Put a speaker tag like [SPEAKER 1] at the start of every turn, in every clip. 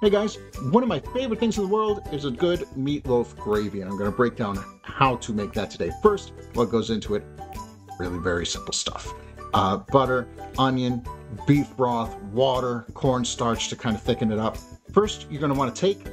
[SPEAKER 1] Hey guys, one of my favorite things in the world is a good meatloaf gravy, and I'm going to break down how to make that today. First, what goes into it, really very simple stuff. Uh, butter, onion, beef broth, water, cornstarch to kind of thicken it up. First, you're going to want to take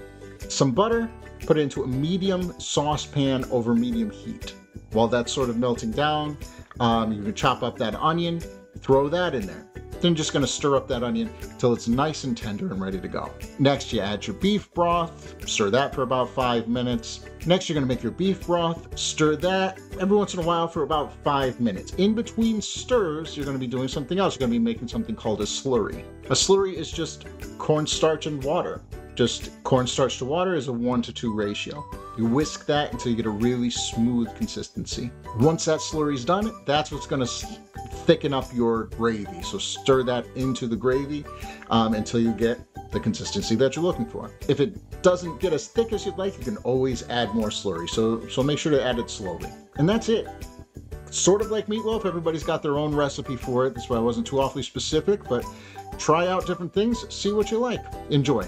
[SPEAKER 1] some butter, put it into a medium saucepan over medium heat. While that's sort of melting down, um, you can chop up that onion, throw that in there. Then just to stir up that onion until it's nice and tender and ready to go. Next, you add your beef broth, stir that for about five minutes. Next, you're to make your beef broth, stir that every once in a while for about five minutes. In between stirs, you're to be doing something else. You're to be making something called a slurry. A slurry is just cornstarch and water. Just cornstarch to water is a one to two ratio. You whisk that until you get a really smooth consistency. Once that slurry's done, that's what's to thicken up your gravy. So stir that into the gravy um, until you get the consistency that you're looking for. If it doesn't get as thick as you'd like, you can always add more slurry. So, so make sure to add it slowly. And that's it. Sort of like meatloaf, everybody's got their own recipe for it. That's why I wasn't too awfully specific, but try out different things, see what you like. Enjoy.